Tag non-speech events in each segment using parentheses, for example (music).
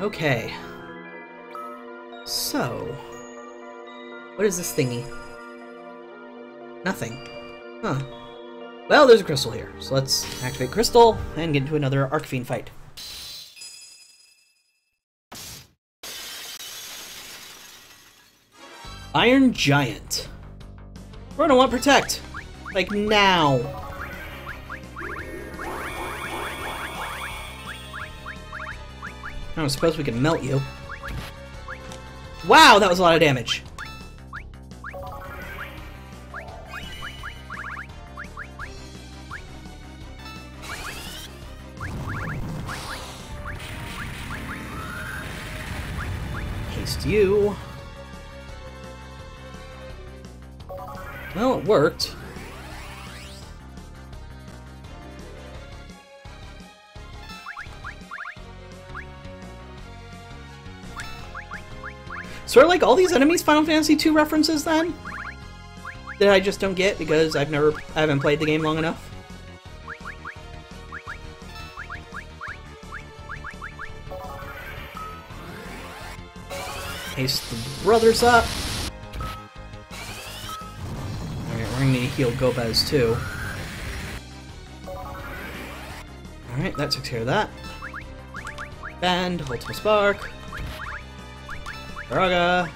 Okay. So... What is this thingy? Nothing. Huh. Well, there's a crystal here, so let's activate crystal and get into another Archfiend fight. Iron Giant. We're gonna want Protect. Like, now. I don't suppose we can melt you. Wow, that was a lot of damage. Haste you. Well, it worked. So are like all these enemies Final Fantasy II references then? That I just don't get because I've never I haven't played the game long enough? Haste the brothers up. Alright, we're gonna need to heal Golbez too. Alright, that took care of that. Bend, Ultimate Spark. Curaga.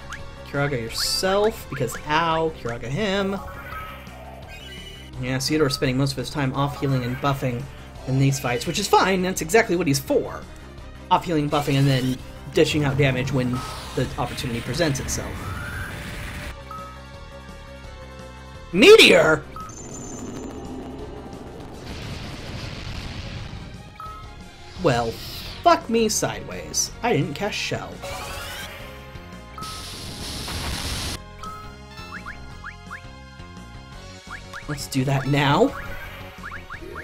Curaga yourself, because ow, Curaga him. Yeah, Theodore's spending most of his time off healing and buffing in these fights, which is fine, that's exactly what he's for. Off healing, buffing, and then dishing out damage when the opportunity presents itself. Meteor! Well, fuck me sideways. I didn't cast Shell. Let's do that now.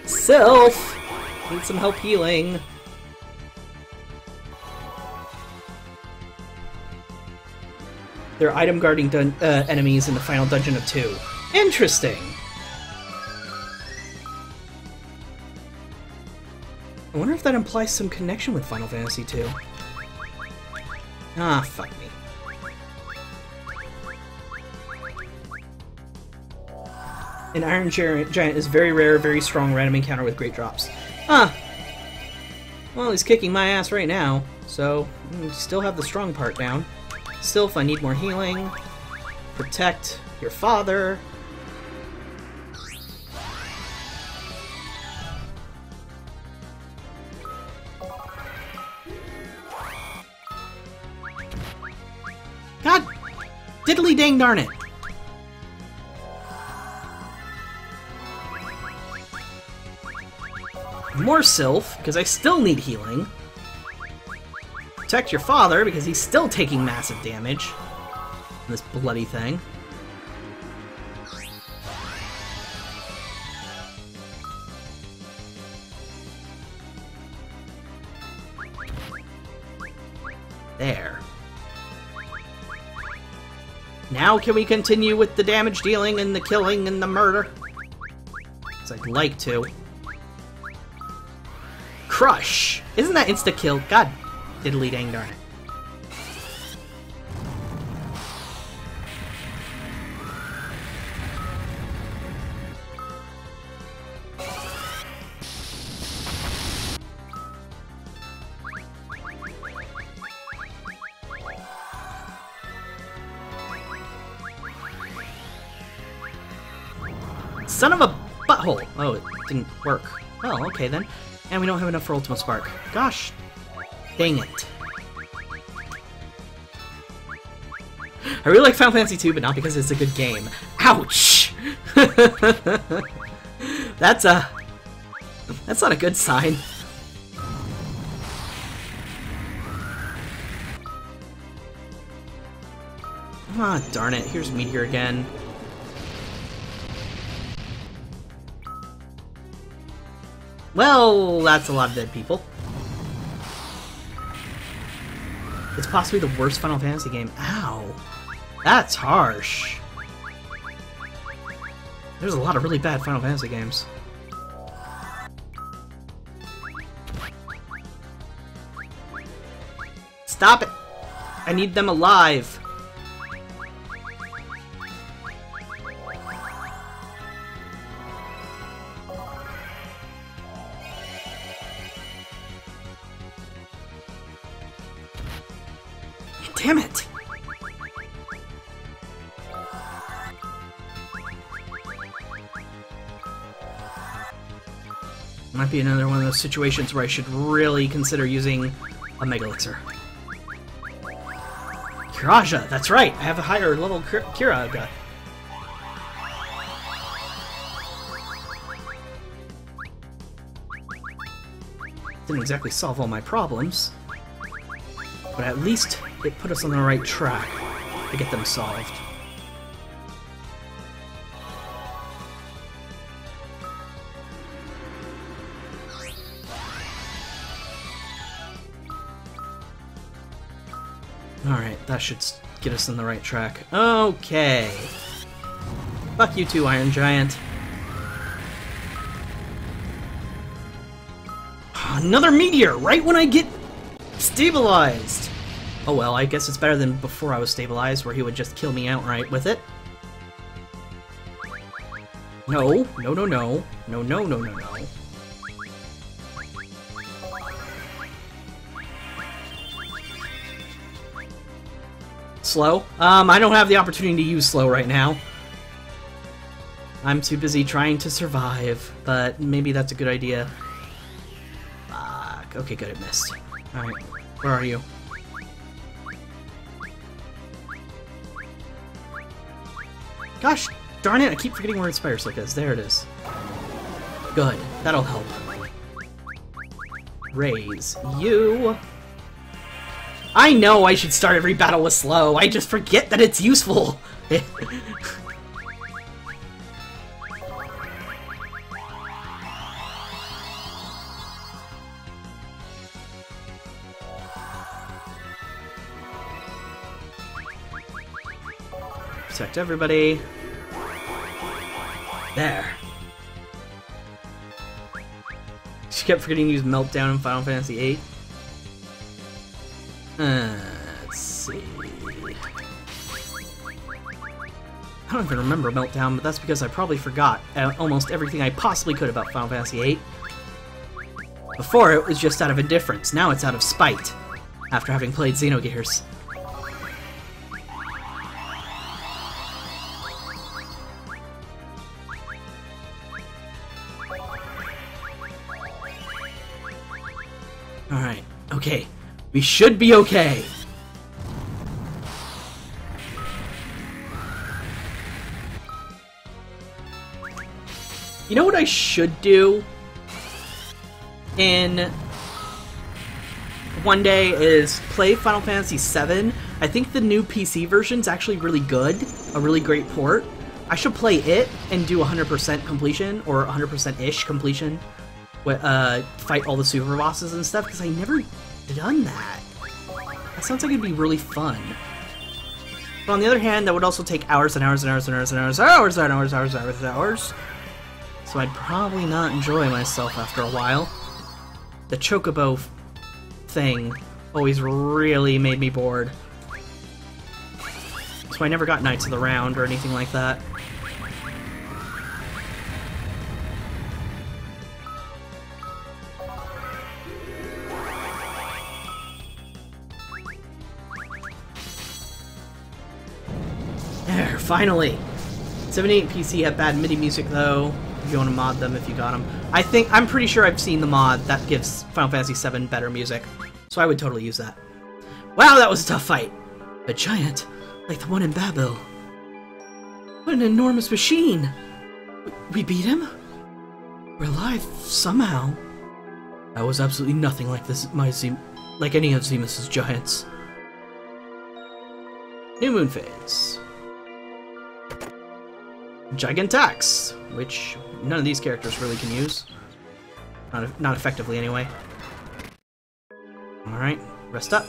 Self! Need some help healing. They're item guarding uh, enemies in the final dungeon of 2. Interesting! I wonder if that implies some connection with Final Fantasy 2. Ah, fuck me. An Iron Giant is very rare, very strong random encounter with great drops. Ah! Well, he's kicking my ass right now, so mm, still have the strong part down. Sylph, I need more healing. Protect your father. God diddly dang darn it. More Sylph, because I still need healing. Protect your father, because he's still taking massive damage. This bloody thing. There. Now can we continue with the damage dealing and the killing and the murder? Because I'd like to. Crush! Isn't that insta-kill? God diddly dang darn it. Son of a butthole! Oh, it didn't work. Well, okay then. And we don't have enough for Ultimate Spark. Gosh, dang it. I really like Final Fantasy 2, but not because it's a good game. Ouch! (laughs) that's a... That's not a good sign. Ah, darn it. Here's Meteor again. Well, that's a lot of dead people. It's possibly the worst Final Fantasy game. Ow! That's harsh. There's a lot of really bad Final Fantasy games. Stop it! I need them alive. Damn it! Might be another one of those situations where I should really consider using a Mega Elixir. Curaja, that's right! I have a higher level Curaga. Didn't exactly solve all my problems, but at least it put us on the right track to get them solved. Alright, that should get us on the right track. Okay. Fuck you too, Iron Giant. (sighs) Another meteor, right when I get stabilized! Oh well, I guess it's better than before I was stabilized, where he would just kill me outright with it. No, no, no, no. No, no, no, no, no. Slow? Um, I don't have the opportunity to use slow right now. I'm too busy trying to survive, but maybe that's a good idea. Fuck. Okay, good, it missed. Alright, where are you? Gosh darn it, I keep forgetting where Inspire Slick is. There it is. Good, that'll help. Raise you. I know I should start every battle with slow, I just forget that it's useful! (laughs) Protect everybody. There. She kept forgetting to use Meltdown in Final Fantasy VIII. Uh, let's see. I don't even remember Meltdown, but that's because I probably forgot uh, almost everything I possibly could about Final Fantasy VIII. Before, it was just out of indifference. Now it's out of spite, after having played Xenogears. We should be okay. You know what I should do? In one day is play Final Fantasy VII. I think the new PC version is actually really good, a really great port. I should play it and do 100% completion, or 100%-ish completion, uh, fight all the super bosses and stuff, because I never done that. That sounds like it'd be really fun. But on the other hand, that would also take hours and hours and hours and hours and hours and hours and hours and hours and hours and hours. So I'd probably not enjoy myself after a while. The chocobo thing always really made me bored. So I never got Knights of the Round or anything like that. Finally! 78 PC have bad MIDI music though, if you want to mod them if you got them. I think, I'm pretty sure I've seen the mod that gives Final Fantasy VII better music, so I would totally use that. Wow, that was a tough fight! A giant, like the one in Babel. What an enormous machine! We beat him? We're alive, somehow. That was absolutely nothing like this, my Zem like any of Zemus's giants. New Moon Phase. Gigantax, which none of these characters really can use. Not, not effectively, anyway. Alright, rest up.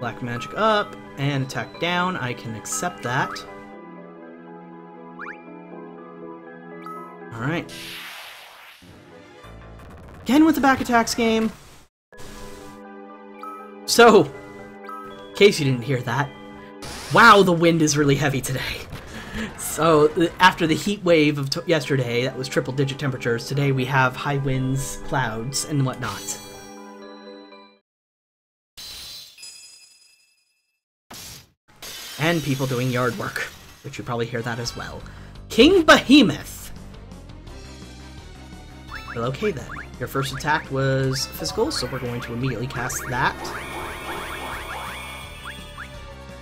Black magic up, and attack down. I can accept that. Alright. Again with the back attacks game. So, in case you didn't hear that, wow, the wind is really heavy today. So, after the heat wave of yesterday, that was triple digit temperatures, today we have high winds, clouds, and whatnot. And people doing yard work, which you probably hear that as well. King Behemoth! Well, okay then. Your first attack was physical, so we're going to immediately cast that.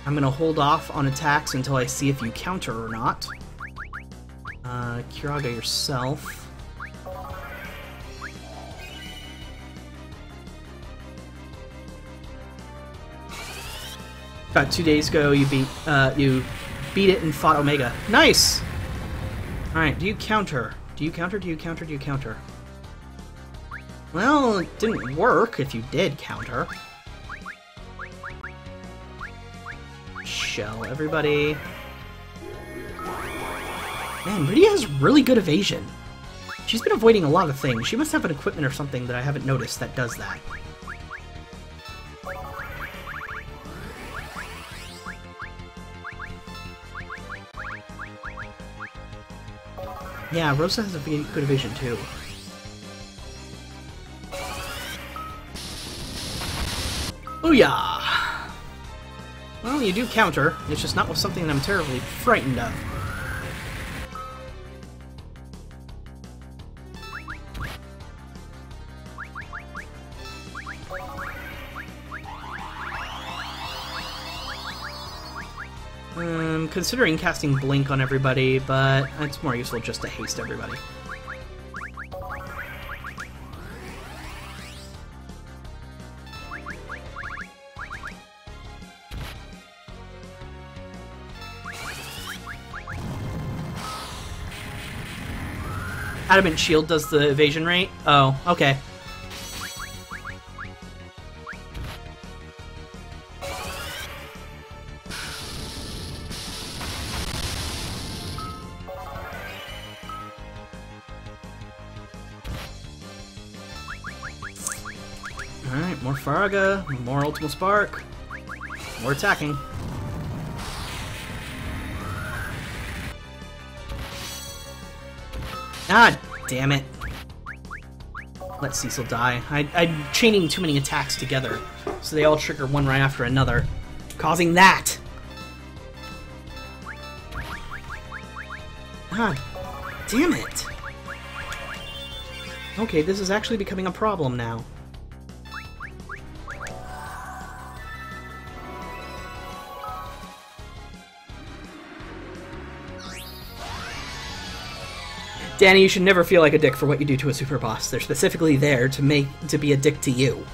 I'm gonna hold off on attacks until I see if you counter or not. Uh, Curaga yourself. About two days ago, you beat uh, you beat it and fought Omega. Nice. All right. Do you counter? Do you counter? Do you counter? Do you counter? Well, it didn't work if you did counter. shell, everybody. Man, Rydia has really good evasion. She's been avoiding a lot of things. She must have an equipment or something that I haven't noticed that does that. Yeah, Rosa has a good evasion too. Booyah! Well, you do counter. It's just not with something that I'm terribly frightened of. Um, considering casting Blink on everybody, but it's more useful just to haste everybody. Adamant Shield does the evasion rate? Oh, okay. Alright, more Firaga, more Ultimate Spark, more attacking. Ah, damn it. Let Cecil die. I, I'm chaining too many attacks together, so they all trigger one right after another, causing that! Ah, damn it! Okay, this is actually becoming a problem now. Danny, you should never feel like a dick for what you do to a super boss. They're specifically there to make to be a dick to you.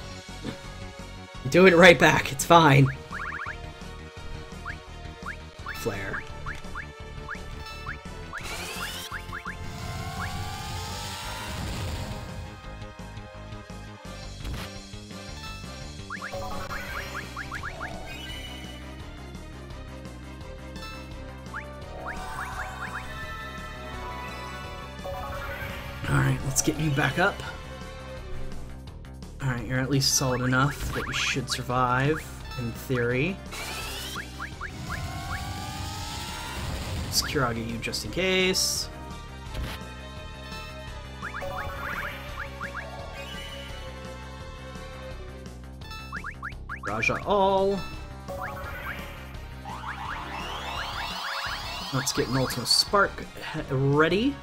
Do it right back. It's fine. Least solid enough that you should survive, in theory. Curaga you just in case. Raja all. Let's get an Ultimate Spark ready.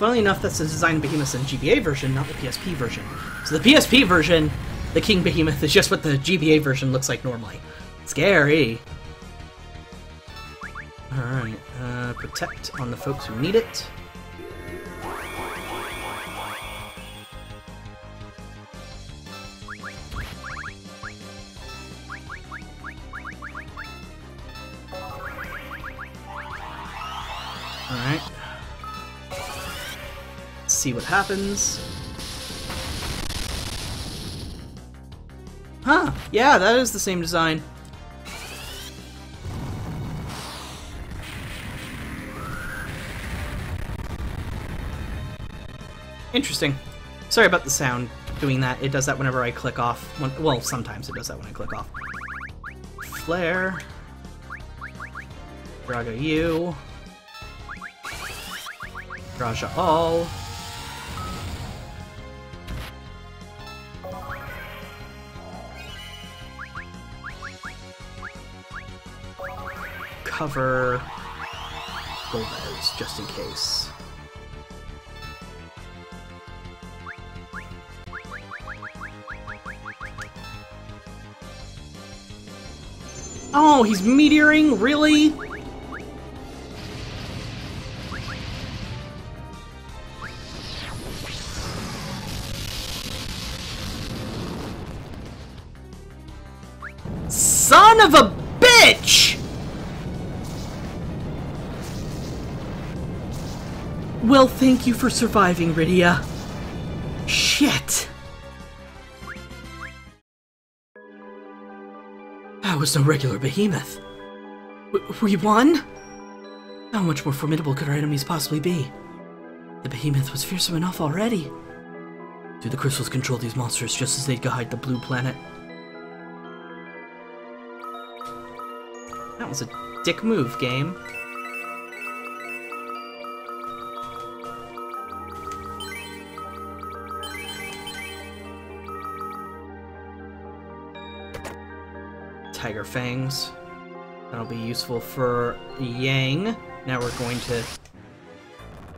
Funnily enough, that's the design of Behemoth in GBA version, not the PSP version. So the PSP version, the King Behemoth, is just what the GBA version looks like normally. Scary. Alright, uh, protect on the folks who need it. happens. Huh, yeah, that is the same design. Interesting. Sorry about the sound doing that. It does that whenever I click off. When, well, sometimes it does that when I click off. Flare. Braga you. Raja all. Cover Golbez, just in case. Oh, he's meteoring? Really? Well, thank you for surviving, Rydia. Shit. That was no regular behemoth. W we won? How much more formidable could our enemies possibly be? The behemoth was fearsome enough already. Do the crystals control these monsters just as they guide the blue planet? That was a dick move, game. Tiger Fangs. That'll be useful for Yang. Now we're going to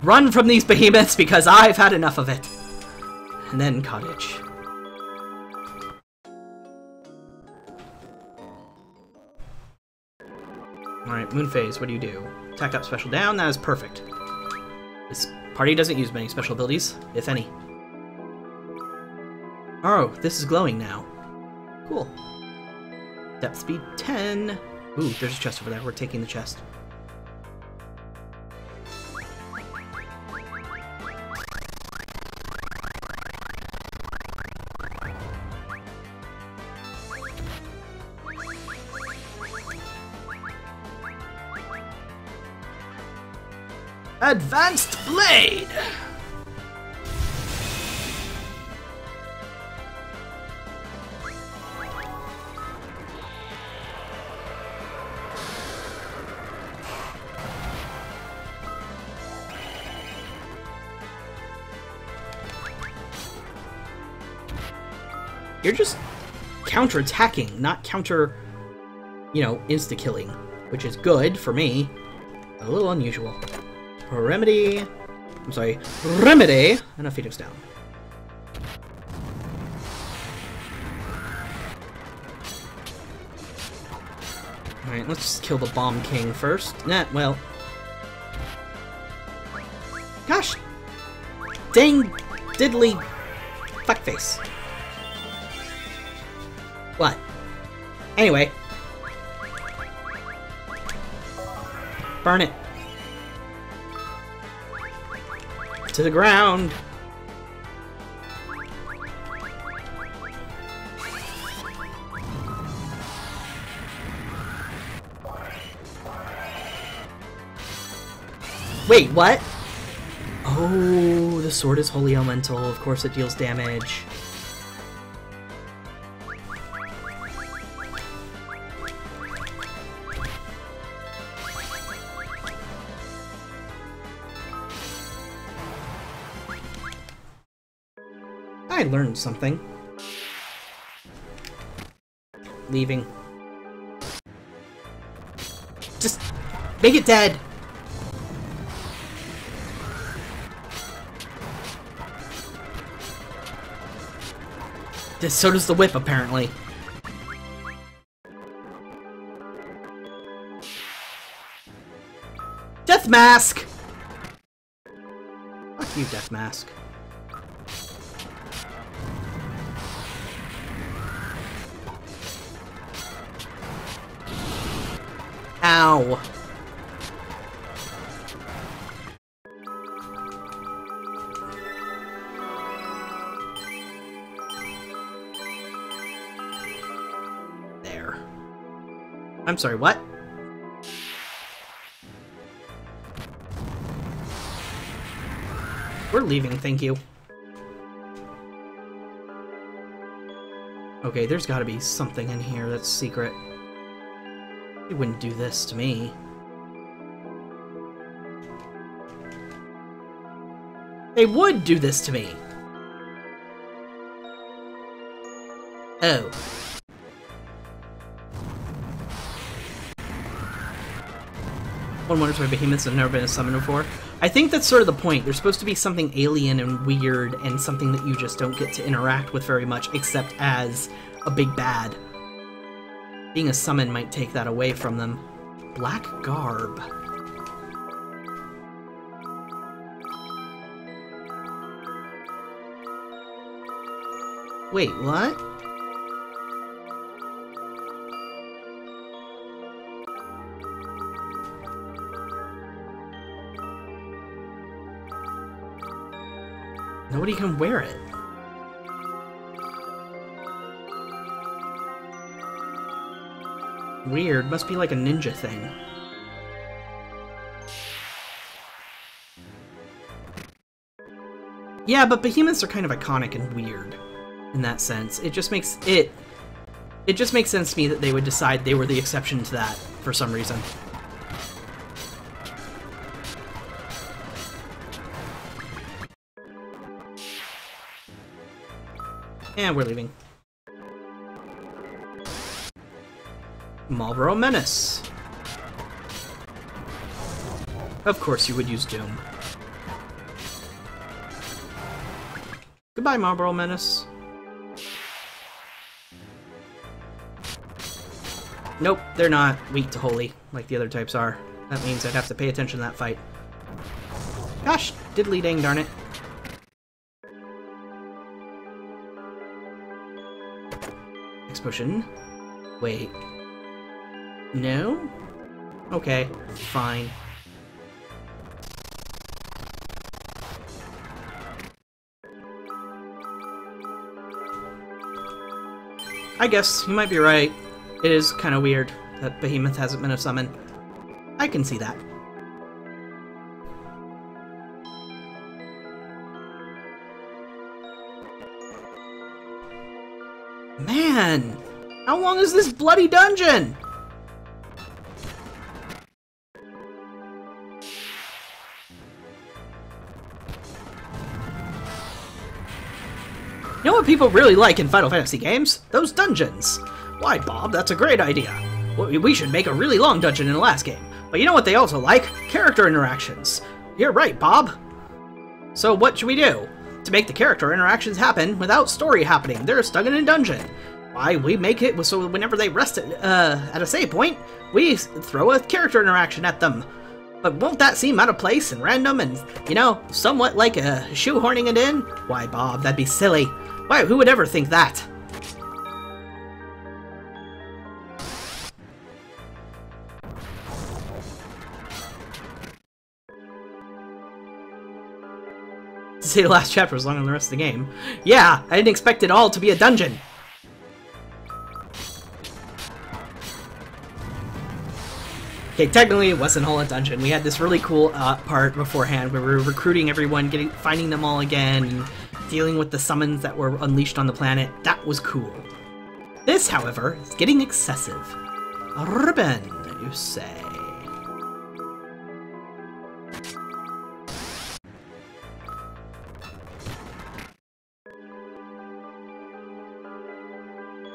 run from these behemoths because I've had enough of it. And then Cottage. Alright, Moonphase, what do you do? Attack up, special down, that is perfect. This party doesn't use many special abilities, if any. Oh, this is glowing now. Cool. Depth speed 10. Ooh, there's a chest over there. We're taking the chest. Advanced Blade! You're just counter-attacking, not counter, you know, insta-killing, which is good for me, a little unusual. Remedy, I'm sorry, Remedy, and a Phoenix down. Alright, let's just kill the Bomb King first. Nah, well... Gosh! Dang diddly fuckface. Anyway. Burn it. To the ground. Wait, what? Oh, the sword is holy elemental. Of course it deals damage. Learned something. Leaving. Just make it dead. So does the whip, apparently. Death Mask! Fuck you, Death Mask. There. I'm sorry, what? We're leaving, thank you. Okay, there's gotta be something in here that's secret. He wouldn't do this to me. They would do this to me! Oh. One wonders why behemoths have never been a summoned before. I think that's sort of the point. There's supposed to be something alien and weird and something that you just don't get to interact with very much except as a big bad. Being a summon might take that away from them. Black Garb. Wait, what? Nobody can wear it. Weird. Must be like a ninja thing. Yeah, but behemoths are kind of iconic and weird in that sense. It just makes it it just makes sense to me that they would decide they were the exception to that for some reason. And we're leaving. Malboro Menace. Of course you would use Doom. Goodbye, Malboro Menace. Nope, they're not weak to Holy, like the other types are. That means I'd have to pay attention to that fight. Gosh, diddly dang darn it. Explosion. Wait. No? Okay, fine. I guess you might be right. It is kind of weird that Behemoth hasn't been a summon. I can see that. Man! How long is this bloody dungeon? What people really like in Final Fantasy games? Those dungeons. Why, Bob, that's a great idea. We should make a really long dungeon in the last game. But you know what they also like? Character interactions. You're right, Bob. So what should we do? To make the character interactions happen without story happening, they're stuck in a dungeon. Why, we make it so whenever they rest at, uh, at a save point, we throw a character interaction at them. But won't that seem out of place and random and, you know, somewhat like a shoehorning it in? Why, Bob, that'd be silly. Why, who would ever think that? (laughs) To say the last chapter was longer than the rest of the game. Yeah, I didn't expect it all to be a dungeon. Okay, technically it wasn't all a dungeon. We had this really cool uh, part beforehand where we were recruiting everyone, getting, finding them all again, dealing with the summons that were unleashed on the planet. That was cool. This, however, is getting excessive. Ribbon, you say?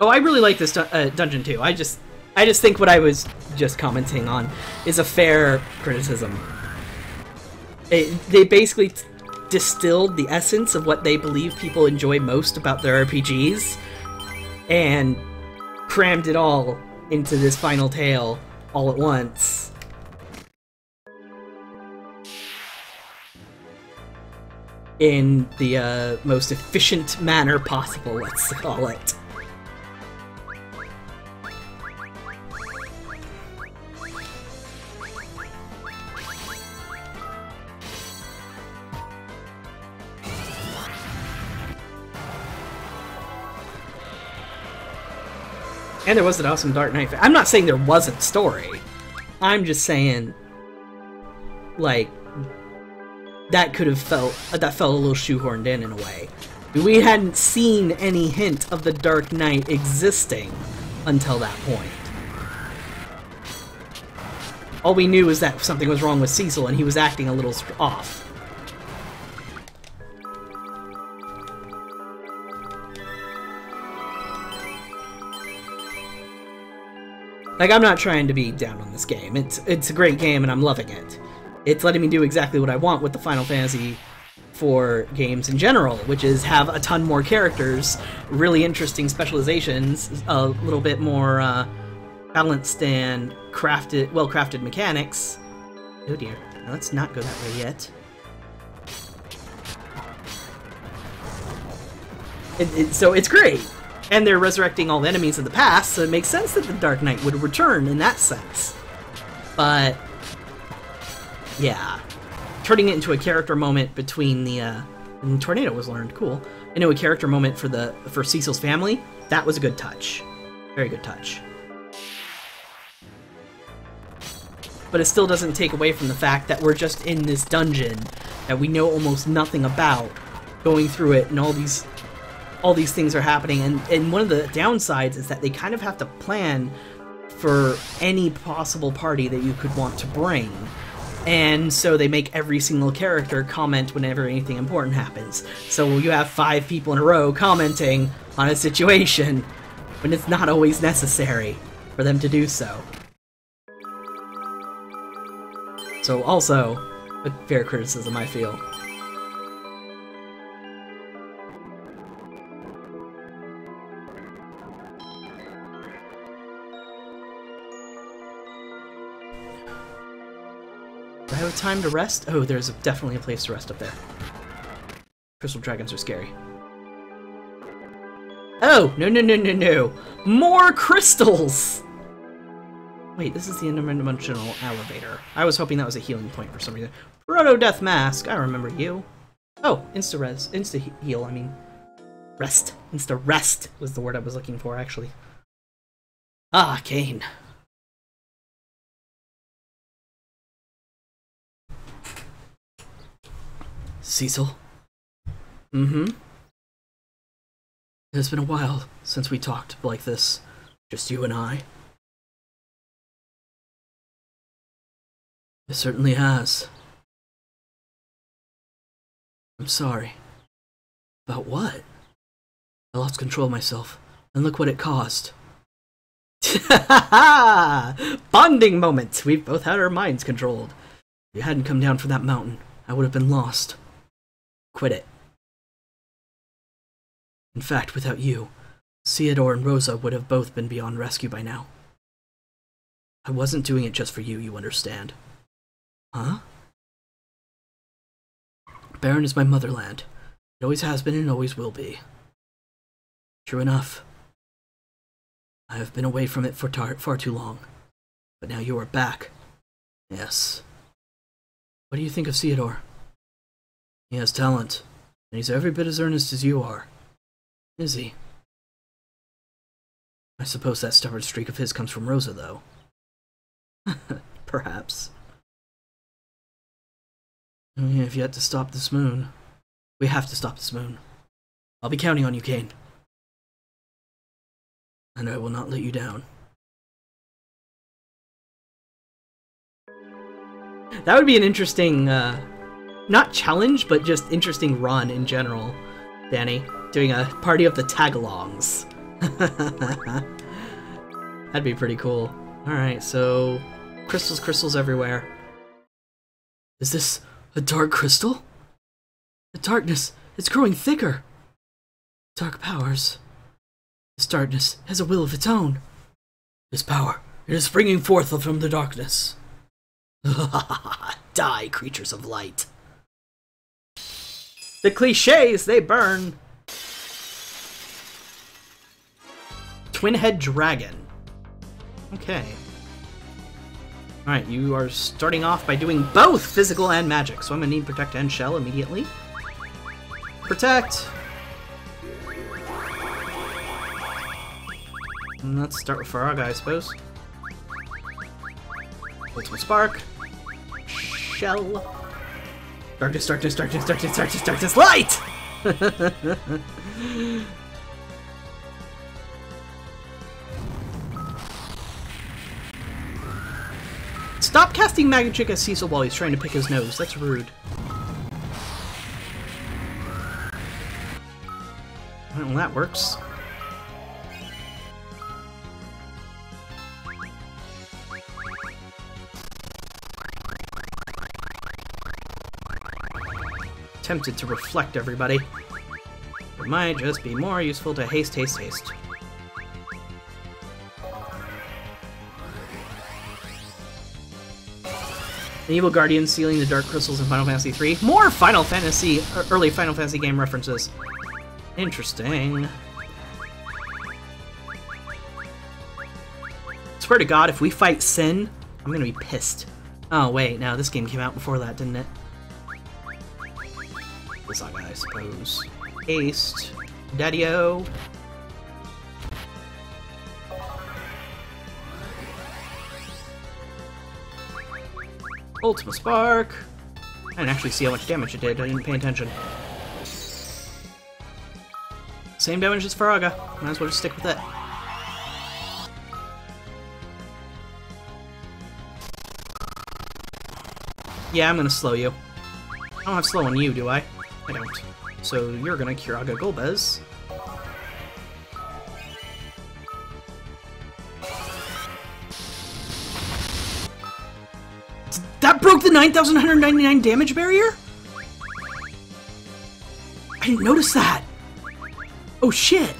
Oh, I really like this du uh, dungeon too. I just, I just think what I was just commenting on is a fair criticism. It, they basically distilled the essence of what they believe people enjoy most about their RPGs and crammed it all into this final tale all at once. In the uh, most efficient manner possible, let's call it. And there was an awesome Dark Knight. I'm not saying there wasn't a story. I'm just saying, like, that could have felt that felt a little shoehorned in in a way. We hadn't seen any hint of the Dark Knight existing until that point. All we knew was that something was wrong with Cecil and he was acting a little off. Like, I'm not trying to be down on this game. It's it's a great game and I'm loving it. It's letting me do exactly what I want with the Final Fantasy IV games in general, which is have a ton more characters, really interesting specializations, a little bit more uh, balanced and crafted, well-crafted mechanics. Oh dear, let's not go that way yet. It, it, so it's great, and they're resurrecting all the enemies of the past, so it makes sense that the Dark Knight would return in that sense. But yeah, turning it into a character moment between the uh, tornado was learned. Cool. Into a character moment for the for Cecil's family. That was a good touch. Very good touch. But it still doesn't take away from the fact that we're just in this dungeon that we know almost nothing about, going through it, and all these all these things are happening. And and one of the downsides is that they kind of have to plan for any possible party that you could want to bring and so they make every single character comment whenever anything important happens. So you have five people in a row commenting on a situation when it's not always necessary for them to do so. So also, a fair criticism I feel. Time to rest? Oh, there's definitely a place to rest up there. Crystal dragons are scary. Oh, no, no, no, no, no. More crystals! Wait, this is the interdimensional elevator. I was hoping that was a healing point for some reason. Proto-Death Mask, I remember you. Oh, insta-res, insta-heal, I mean. Rest. Insta-rest was the word I was looking for, actually. Ah, Kain. Cecil? Mm-hmm. It has been a while since we talked like this. Just you and I. It certainly has. I'm sorry. About what? I lost control of myself, and look what it caused. (laughs) Bonding moment! We've both had our minds controlled. If you hadn't come down from that mountain, I would have been lost. Quit it. In fact, without you, Theodore and Rosa would have both been beyond rescue by now. I wasn't doing it just for you, you understand. Huh? Baron is my motherland. It always has been and always will be. True enough. I have been away from it for far too long. But now you are back. Yes. What do you think of Theodore? He has talent, and he's every bit as earnest as you are. Is he? I suppose that stubborn streak of his comes from Rosa, though. (laughs) Perhaps. We have yet to stop this moon. We have to stop this moon. I'll be counting on you, Kain. And I will not let you down. That would be an interesting, uh, not challenge, but just interesting run in general, Danny. Doing a party of the tagalongs. (laughs) That'd be pretty cool. Alright, so crystals, crystals everywhere. Is this a dark crystal? The darkness is growing thicker. Dark powers. This darkness has a will of its own. This power, it is springing forth from the darkness. (laughs) Die, creatures of light. The cliches, they burn. Twin head dragon. Okay. Alright, you are starting off by doing both physical and magic, so I'm gonna need protect and shell immediately. Protect! And let's start with Firaga, I suppose. Ultimate Spark. Shell. Darkness, darkness, darkness, darkness, darkness, darkness, light! Stop casting Magic at Cecil while he's trying to pick his nose. That's rude. Well, that works. Tempted to reflect everybody. It might just be more useful to haste, haste, haste. The Evil Guardian sealing the Dark Crystals in Final Fantasy III. More Final Fantasy, er, early Final Fantasy game references. Interesting. Swear to God, if we fight Sin, I'm gonna be pissed. Oh wait, now this game came out before that, didn't it? The saga, I suppose. Haste. Daddy-o. Ultima Spark. I didn't actually see how much damage it did. I didn't pay attention. Same damage as Firaga, Might as well just stick with it. Yeah, I'm gonna slow you. I don't have slow on you, do I? I don't. So you're gonna Curaga Golbez. That broke the 9,199 damage barrier? I didn't notice that. Oh shit!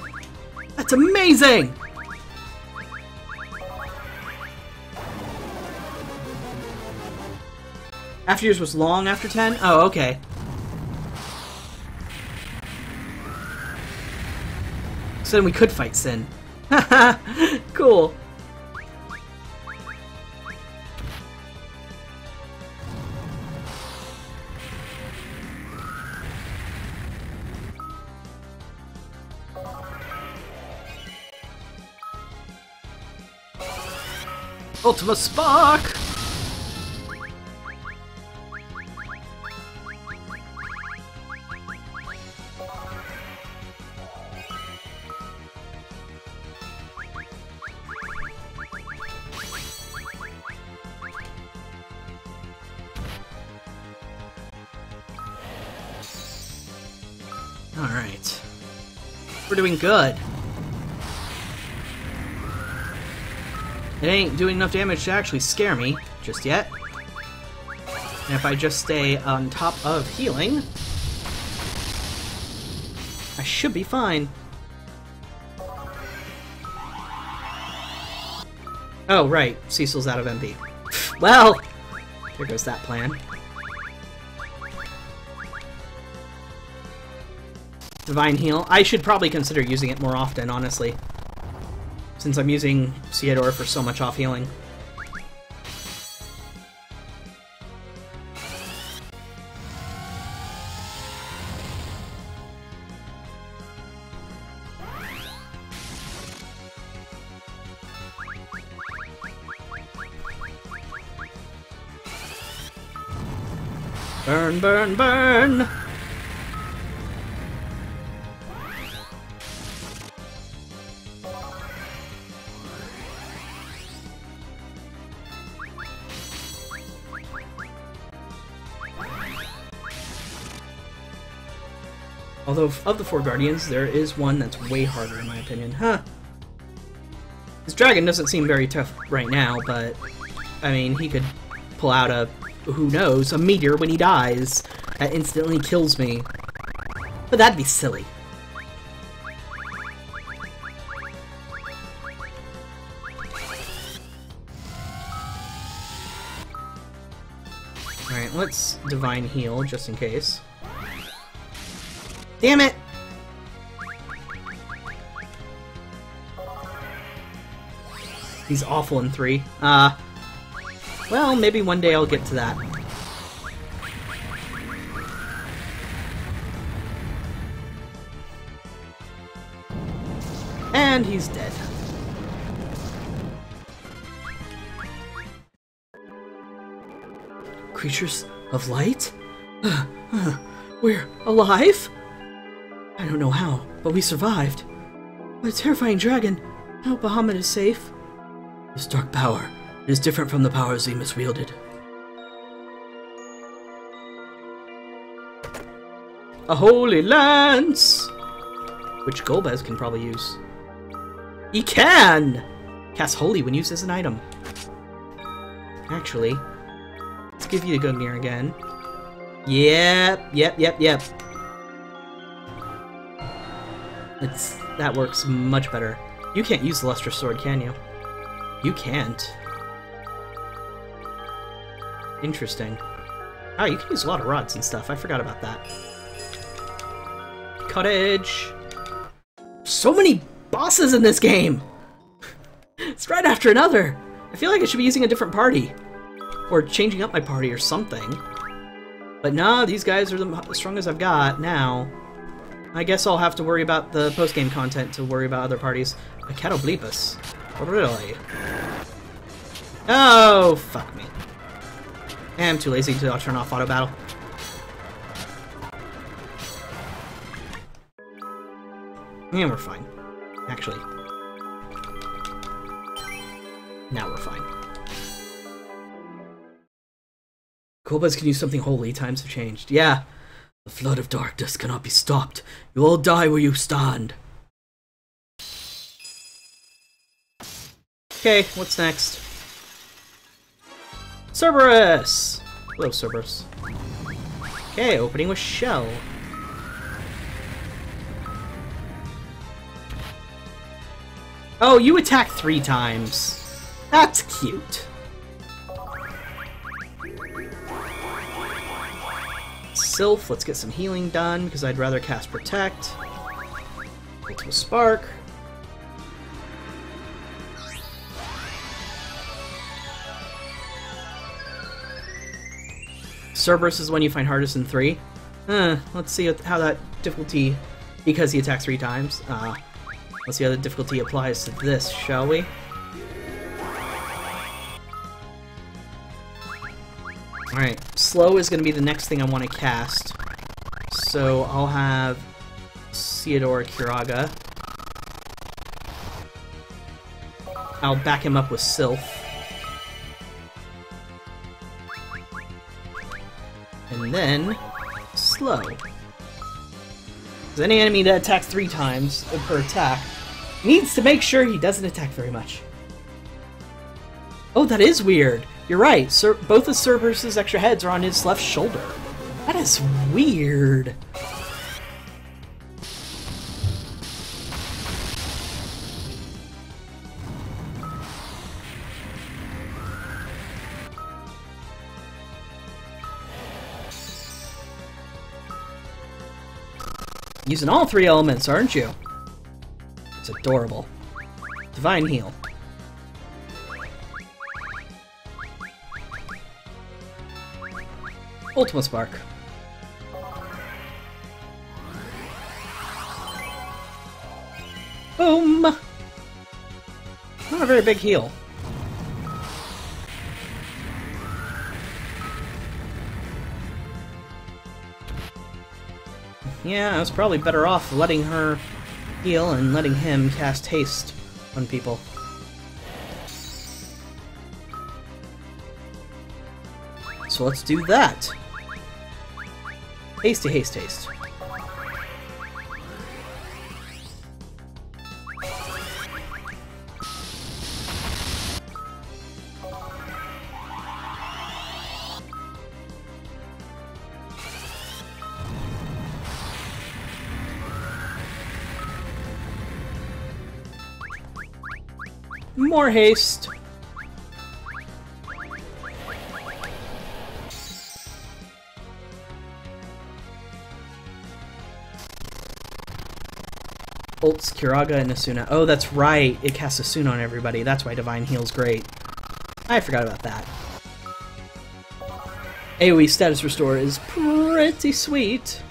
That's amazing! After years was long after 10? Oh, okay. So then we could fight Sin. Haha! (laughs) cool. Ultima Spark! Doing good. It ain't doing enough damage to actually scare me just yet. And if I just stay on top of healing, I should be fine. Oh, right. Cecil's out of MP. (laughs) well, there goes that plan. Divine Heal. I should probably consider using it more often, honestly since I'm using Ceodore for so much off healing. Burn, burn, burn! Although, of the four Guardians, there is one that's way harder in my opinion. Huh. This dragon doesn't seem very tough right now, but... I mean, he could pull out a... who knows, a meteor when he dies that instantly kills me. But that'd be silly. Alright, let's Divine Heal, just in case. Damn it! He's awful in 3. Uh, well, maybe one day I'll get to that. And he's dead. Creatures of light? (sighs) Uh, uh, we're alive? I don't know how, but we survived. What a terrifying dragon. I hope Bahamut is safe. This dark power is different from the powers Zemus wielded. A holy lance! Which Golbez can probably use. He can! Cast Holy when used as an item. Actually, let's give you the Gungnir again. Yep, yep, yep, yep. It's that works much better. You can't use the Lustrous Sword, can you? You can't. Interesting. Oh, you can use a lot of rods and stuff. I forgot about that. Cottage! So many bosses in this game! (laughs) it's right after another! I feel like I should be using a different party. Or changing up my party or something. But nah, these guys are the strongest I've got now. I guess I'll have to worry about the post-game content to worry about other parties. A Catoblepas. Really? Oh, fuck me. I'm too lazy to turn off auto battle. And we're fine. Actually. Now we're fine. Cool Golbez can use something holy. Times have changed. Yeah. The flood of darkness cannot be stopped. You all die where you stand. Okay, what's next? Cerberus! Hello, Cerberus. Okay, opening with Shell. Oh, you attack three times. That's cute. Sylph, let's get some healing done, because I'd rather cast Protect. Ultima Spark. Cerberus is when you find hardest in 3. Uh, let's see how that difficulty, because he attacks three times, uh, let's see how the difficulty applies to this, shall we? Alright, slow is going to be the next thing I want to cast. So I'll have Theodore Curaga. I'll back him up with Sylph. And then, slow. Any enemy that attacks three times per attack needs to make sure he doesn't attack very much. Oh, that is weird. You're right. Sir both of Cerberus's extra heads are on his left shoulder. That is weird. Using all three elements, aren't you? It's adorable. Divine Heal. Ultima Spark. Boom! Not a very big heal. Yeah, I was probably better off letting her heal and letting him cast haste on people. So let's do that. Hasty haste haste. More haste. Curaga, and Esuna. Oh, that's right. It casts Esuna on everybody. That's why Divine Heal's great. I forgot about that. AoE status restore is pretty sweet.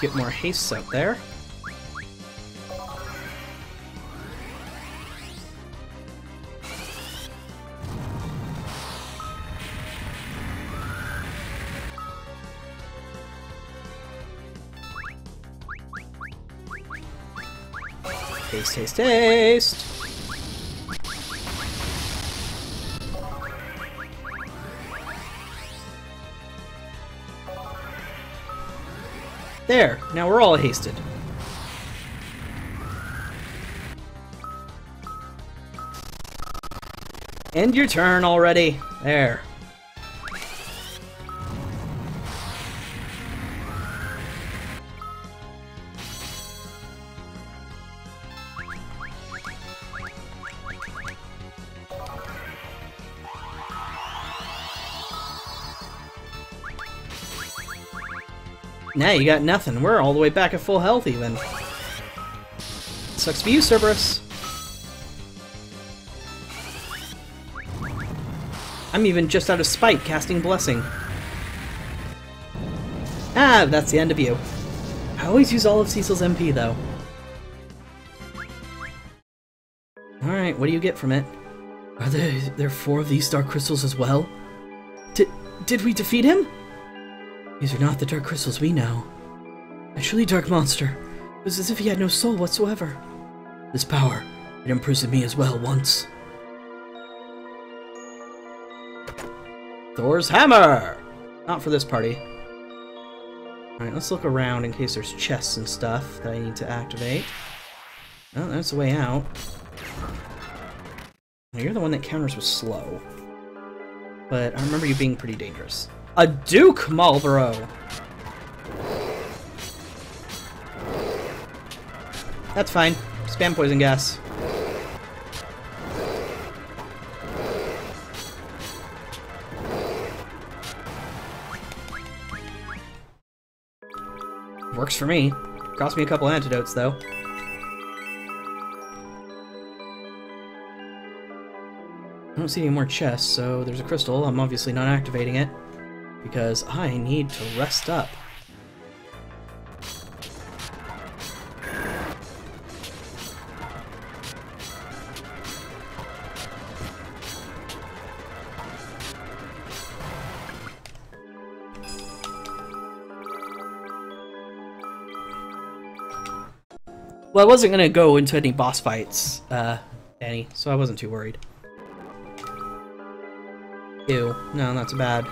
Get more hastes out there. Taste, taste, taste! There, now we're all hasted. End your turn already. There. Now you got nothing. We're all the way back at full health even. Sucks for you, Cerberus. I'm even just out of spite casting Blessing. Ah, that's the end of you. I always use all of Cecil's MP, though. Alright, what do you get from it? Are there, there four of these star crystals as well? Did, did we defeat him? These are not the dark crystals we know. A truly dark monster. It was as if he had no soul whatsoever. This power, it imprisoned me as well once. Thor's hammer! Not for this party. Alright, let's look around in case there's chests and stuff that I need to activate. Oh, that's the way out. You're the one that counters with slow. But I remember you being pretty dangerous. A Duke Malboro! That's fine. Spam poison gas. Works for me. Cost me a couple antidotes, though. I don't see any more chests, so there's a crystal. I'm obviously not activating it, because I need to rest up. Well, I wasn't gonna go into any boss fights, uh, Danny, so I wasn't too worried. Ew. No, not so bad.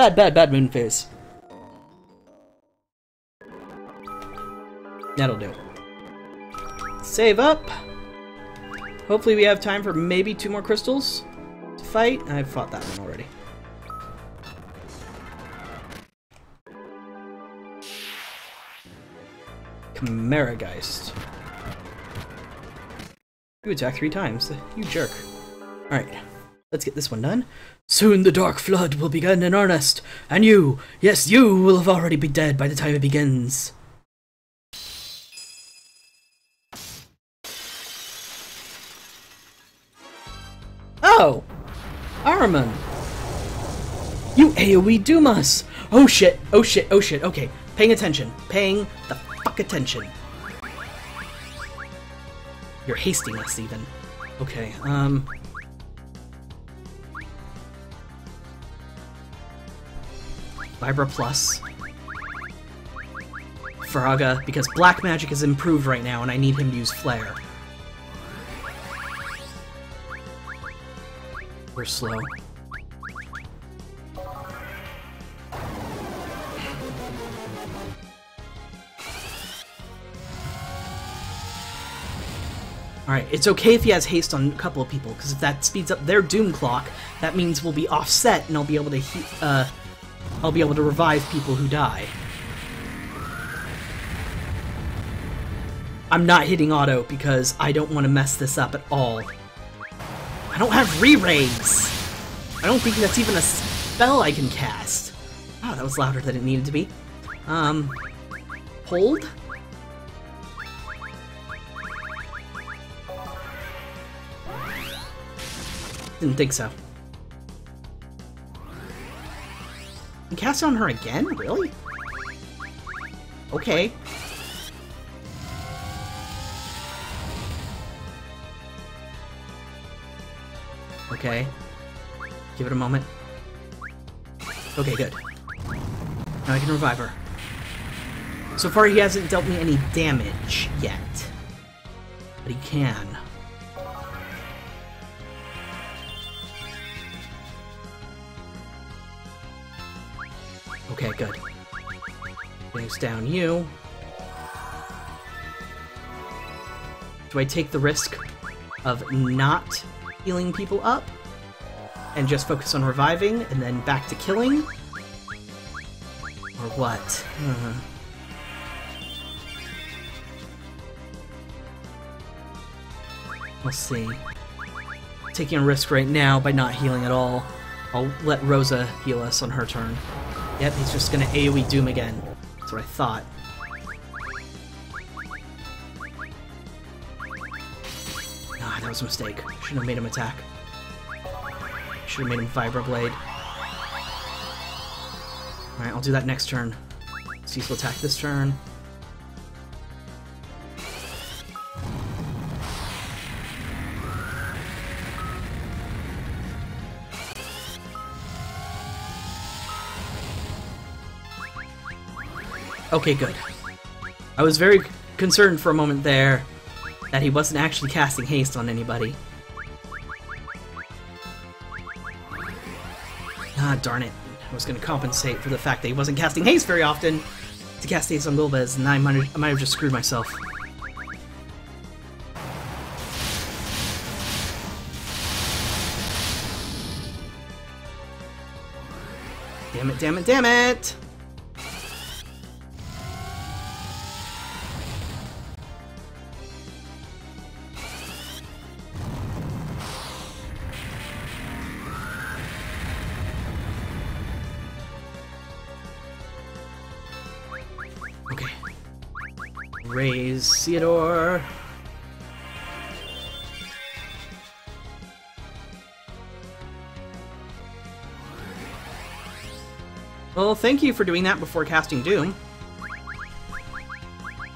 Bad, bad, bad moon phase. That'll do. Save up. Hopefully we have time for maybe two more crystals to fight. I've fought that one already. Chimerageist. You attack three times. You jerk. Alright, let's get this one done. Soon the Dark Flood will begin in earnest, and you, yes, you will have already be dead by the time it begins. Oh! Ahriman! You AoE Dumas! Oh shit, oh shit, oh shit, okay. Paying attention. Paying the fuck attention. You're hasting us, even. Okay, um... Vibra Plus. Firaga, because Black Magic is improved right now and I need him to use Flare. We're slow. Alright, it's okay if he has haste on a couple of people, because if that speeds up their Doom Clock, that means we'll be offset and I'll be able to uh, I'll be able to revive people who die. I'm not hitting auto because I don't want to mess this up at all. I don't have re-raise! I don't think that's even a spell I can cast. Oh, that was louder than it needed to be. Um, hold? Didn't think so. Cast it on her again? Really? Okay. Okay. Give it a moment. Okay, good. Now I can revive her. So far he hasn't dealt me any damage yet. but he can. Okay, good. Brings down you. Do I take the risk of not healing people up? And just focus on reviving and then back to killing? Or what? Uh. We'll see. Taking a risk right now by not healing at all. I'll let Rosa heal us on her turn. Yep, he's just gonna AoE Doom again. That's what I thought. Ah, that was a mistake. Shouldn't have made him attack. Should have made him Vibroblade. Alright, I'll do that next turn. Cease will attack this turn. Okay, good. I was very concerned for a moment there that he wasn't actually casting haste on anybody. Ah, darn it. I was to compensate for the fact that he wasn't casting haste very often to cast haste on Golbez, and I might, I might have just screwed myself. Damn it, damn it, damn it! Raise Theodore. Well, thank you for doing that before casting Doom.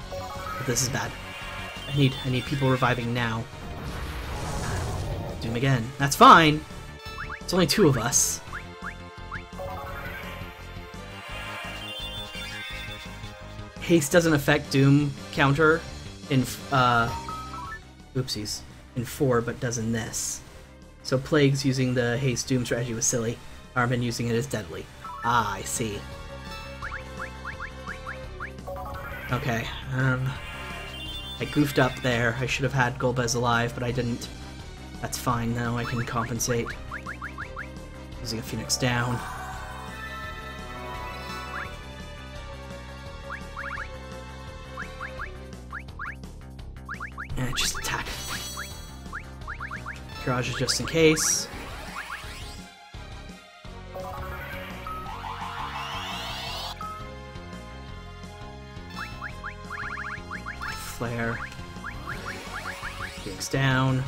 But this is bad. I need I need people reviving now. Doom again. That's fine. It's only two of us. Haste doesn't affect Doom counter in uh, oopsies in four, but does in this. So Plague's using the haste Doom strategy was silly. Armin using it as deadly. Ah, I see. Okay, um, I goofed up there. I should have had Golbez alive, but I didn't. That's fine, now I can compensate. Using a Phoenix down. Just in case. Flare. Kicks down.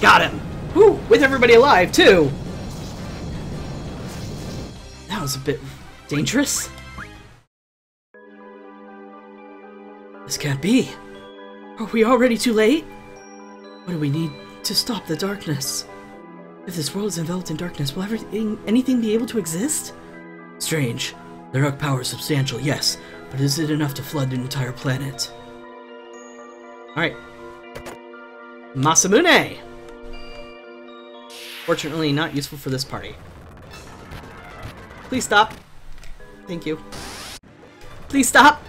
Got him! Woo! With everybody alive, too! That was a bit Dangerous? This can't be. Are we already too late? What do we need to stop the darkness? If this world is enveloped in darkness, will everything, anything be able to exist? Strange. The dark power is substantial, yes, but is it enough to flood an entire planet? Alright. Masamune! Fortunately, not useful for this party. Please stop. Thank you. Please stop!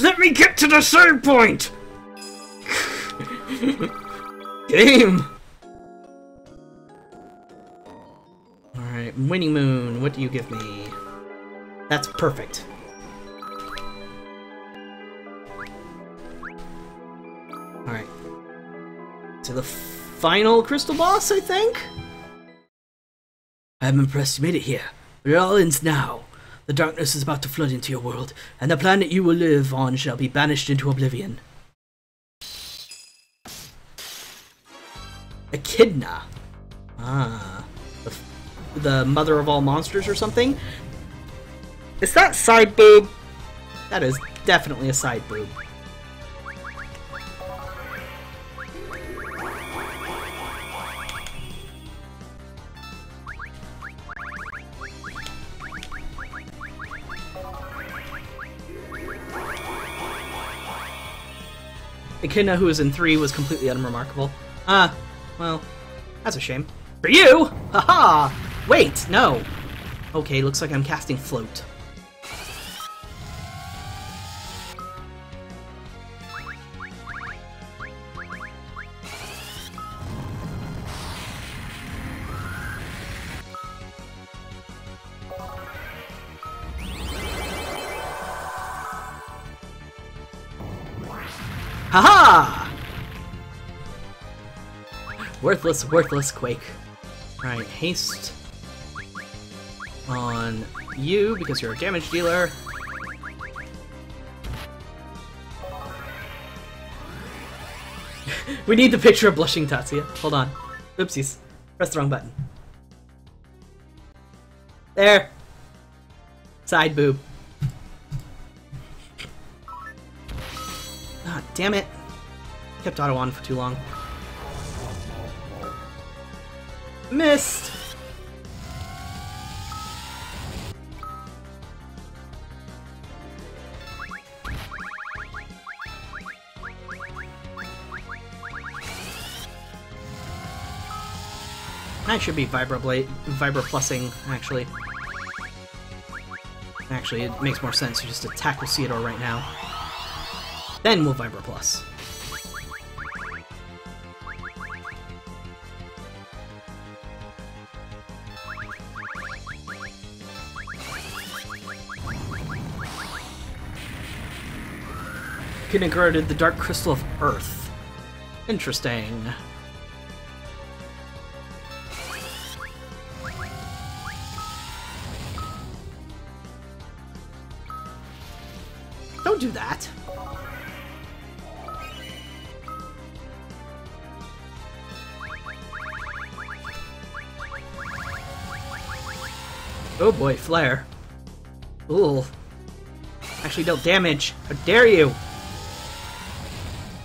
Let me get to the save point! (laughs) Game! Alright, Winning Moon, what do you give me? That's perfect. Alright. To the final crystal boss, I think? I'm impressed you made it here, but it all ends now. The darkness is about to flood into your world, and the planet you will live on shall be banished into oblivion. Echidna. Ah. The, the mother of all monsters or something? Is that side boob? That is definitely a side boob. Echidna, who was in 3, was completely unremarkable. Ah, well, that's a shame. For you! Haha! Wait, no! Okay, looks like I'm casting Float. Worthless, worthless Quake. Right, haste on you because you're a damage dealer. (laughs) we need the picture of blushing Tatsuya. Hold on. Oopsies. Press the wrong button. There. Side boob. Ah, damn it. Kept auto on for too long. Missed! I should be Vibroblade, Vibroplussing, actually. Actually, it makes more sense to just attack with Theodore right now. Then we'll Kindergarten, the Dark Crystal of Earth. Interesting. Don't do that. Oh boy, flare. Ooh. Actually, don't damage. How dare you?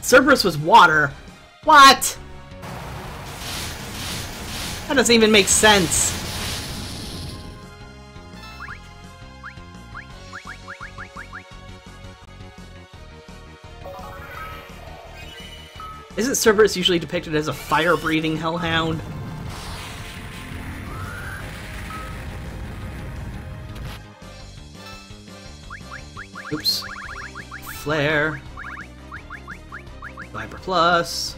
Cerberus was water. What? That doesn't even make sense. Isn't Cerberus usually depicted as a fire-breathing hellhound? Oops. Flare. Viper Plus.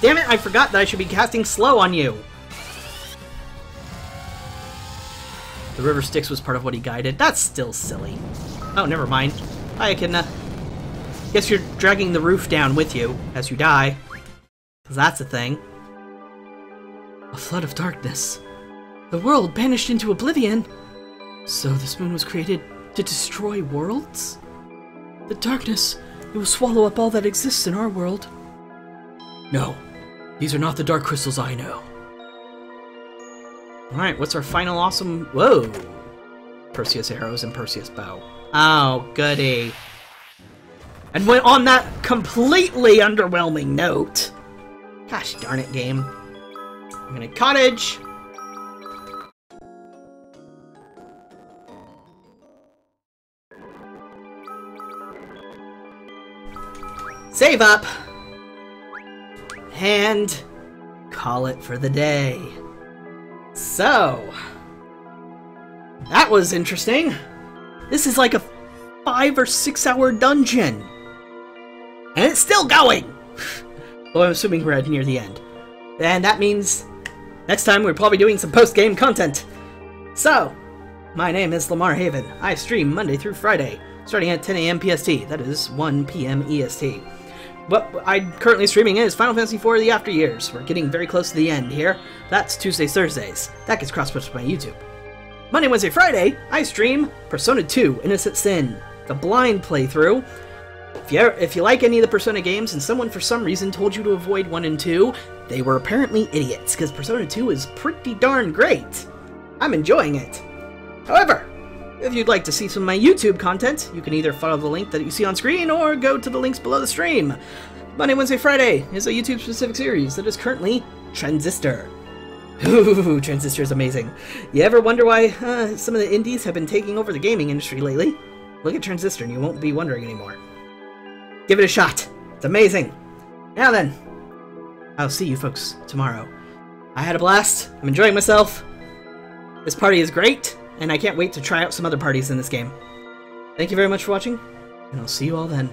Damn it, I forgot that I should be casting Slow on you! The River Styx was part of what he guided. That's still silly. Oh, never mind. Echidna. Guess you're dragging the roof down with you as you die. Because that's a thing. A flood of darkness. The world banished into oblivion. So this moon was created to destroy worlds? The darkness, it will swallow up all that exists in our world. No, these are not the dark crystals I know. Alright, what's our final awesome... Whoa! Perseus arrows and Perseus bow. Oh, goody. And went on that completely underwhelming note. Gosh darn it, game. I'm gonna cottage. Save up. And call it for the day. So, that was interesting. This is like a five or six hour dungeon. And it's still going! (laughs) well, I'm assuming we're at near the end. And that means next time we're probably doing some post game content. So, my name is Lemar Haven. I stream Monday through Friday, starting at 10 a.m. PST. That is 1 p.m. EST. What I'm currently streaming is Final Fantasy IV The After Years. We're getting very close to the end here. That's Tuesdays, Thursdays. That gets cross-posted to my YouTube. Monday, Wednesday, Friday, I stream Persona 2 Innocent Sin, the blind playthrough. If you, if you like any of the Persona games and someone for some reason told you to avoid 1 and 2, they were apparently idiots, because Persona 2 is pretty darn great. I'm enjoying it. However, if you'd like to see some of my YouTube content, you can either follow the link that you see on screen or go to the links below the stream. Monday, Wednesday, Friday is a YouTube specific series that is currently Transistor. (laughs) Ooh, Transistor is amazing. You ever wonder why uh, some of the indies have been taking over the gaming industry lately? Look at Transistor and you won't be wondering anymore. Give it a shot. It's amazing. Now then, I'll see you folks tomorrow. I had a blast. I'm enjoying myself. This party is great, and I can't wait to try out some other parties in this game. Thank you very much for watching, and I'll see you all then.